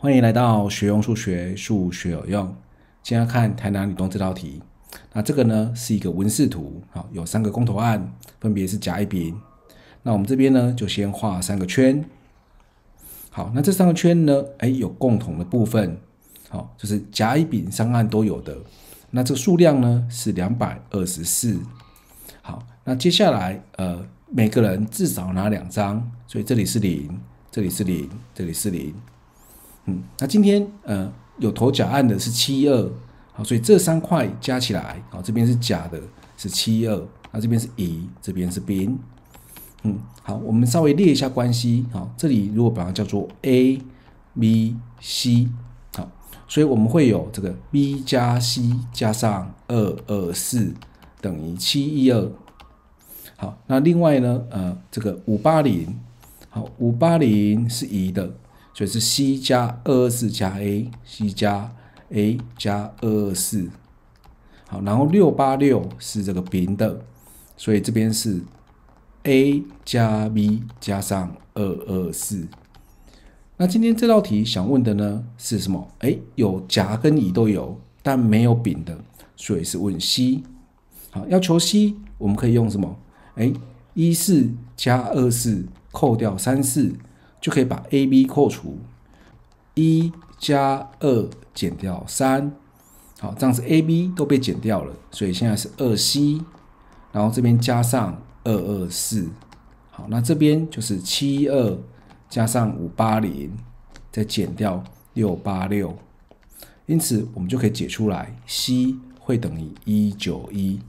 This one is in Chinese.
欢迎来到学用数学，数学有用。今天要看台南理工这道题。那这个呢是一个文式图，好，有三个公投案，分别是甲、乙、丙。那我们这边呢就先画三个圈。好，那这三个圈呢，哎，有共同的部分，好，就是甲、乙、丙三案都有的。那这个数量呢是两百二十四。好，那接下来呃，每个人至少拿两张，所以这里是零，这里是零，这里是零。嗯，那今天呃有投甲案的是七二，好，所以这三块加起来，好，这边是甲的，是七二，那这边是乙，这边是丙，嗯，好，我们稍微列一下关系，好，这里如果把它叫做 A、B、C，好，所以我们会有这个 B 加 C 加上二二四等于七一二，好，那另外呢，呃，这个五八零，好，五八零是乙的。所以是 C 加二二四加 A，C 加 A 加二二四，好，然后六八六是这个丙的，所以这边是 A 加 B 加上二二四。那今天这道题想问的呢是什么？哎，有甲跟乙都有，但没有丙的，所以是问 C。好，要求 C，我们可以用什么？哎，一四加二四扣掉三四。就可以把 A、B 扣除，一加二减掉三，好，这样子 A、B 都被减掉了，所以现在是二 C，然后这边加上二二四，好，那这边就是七二加上五八零，再减掉六八六，因此我们就可以解出来，C 会等于一九一。